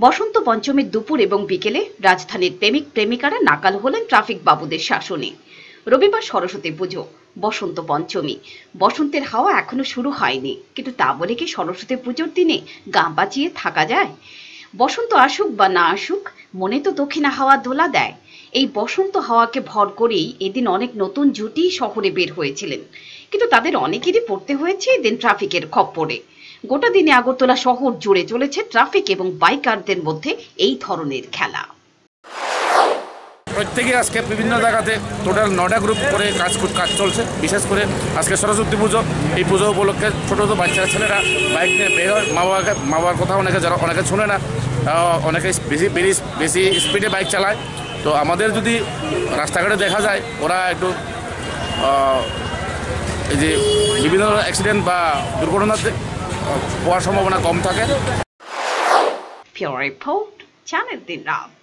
বসন্ত পঞ্চমীর দুপুর এবং বিকেলে রাজধানীর প্রেমিক প্রেমিকারা নাকাল হলেন ট্রাফিক বাবুদের শাসনে। রবিবার সরস্বতী পুজো, বসন্ত পঞ্চমী। বসন্তের হাওয়া এখনও শুরু হয়নি। কিন্তু তা বলে কি সরস্বতী পুজোর দিনে গা বাঁচিয়ে থাকা যায়? বসন্ত আসুক বা না আসুক, মনে তো দক্ষিণা হাওয়া দোলা দেয়। এই বসন্ত হাওয়াকে ভর করেই এদিন অনেক নতুন জুটি শহরে বের হয়েছিলেন। কিন্তু তাদের অনেকেরই পড়তে হয়েছে এদিন ট্রাফিকের খপ্পরে। গোটা দিনে আগরতলা শহর জুড়ে চলেছে ট্রাফিক এবং বাইকারদের মধ্যে এই ধরনের খেলা। প্রত্যেকে আজকে বিভিন্ন জায়গাতে টোটাল নটা গ্রুপ করে কাজ কাজ চলছে। বিশেষ করে আজকে সরস্বতী পুজো। এই পুজো উপলক্ষে ছোটো ছোটো বাচ্চা ছেলেরা বাইক নিয়ে বের হয়। মা বাবাকে মা বাবার কথা অনেকে যারা অনেকে শুনে না। অনেকে বেশি বেশি স্পিডে বাইক চালায়। তো আমাদের যদি রাস্তাঘাটে দেখা যায়, ওরা একটু এই যে বিভিন্ন অ্যাক্সিডেন্ট বা দুর্ঘটনাতে হওয়ার সম্ভাবনা কম থাকে। রিপোর্ট চ্যানেল দিন রাত